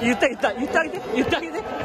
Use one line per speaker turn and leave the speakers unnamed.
言った言った言ってあげて言ってあげて。